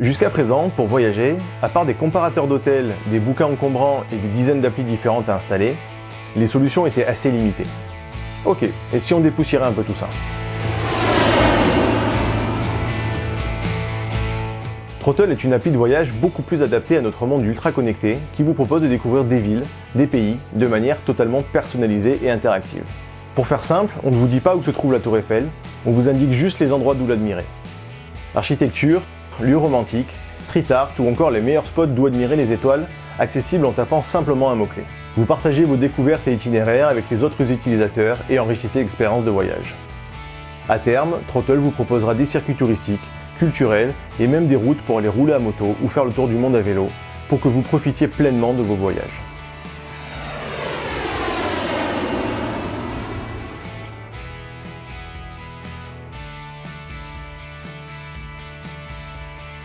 Jusqu'à présent, pour voyager, à part des comparateurs d'hôtels, des bouquins encombrants et des dizaines d'applis différentes à installer, les solutions étaient assez limitées. Ok, et si on dépoussiérait un peu tout ça? Trottle est une appli de voyage beaucoup plus adaptée à notre monde ultra connecté qui vous propose de découvrir des villes, des pays, de manière totalement personnalisée et interactive. Pour faire simple, on ne vous dit pas où se trouve la tour Eiffel, on vous indique juste les endroits d'où l'admirer. Architecture, lieux romantiques, street art ou encore les meilleurs spots d'où admirer les étoiles, accessibles en tapant simplement un mot-clé. Vous partagez vos découvertes et itinéraires avec les autres utilisateurs et enrichissez l'expérience de voyage. À terme, Trottle vous proposera des circuits touristiques, culturels et même des routes pour aller rouler à moto ou faire le tour du monde à vélo pour que vous profitiez pleinement de vos voyages.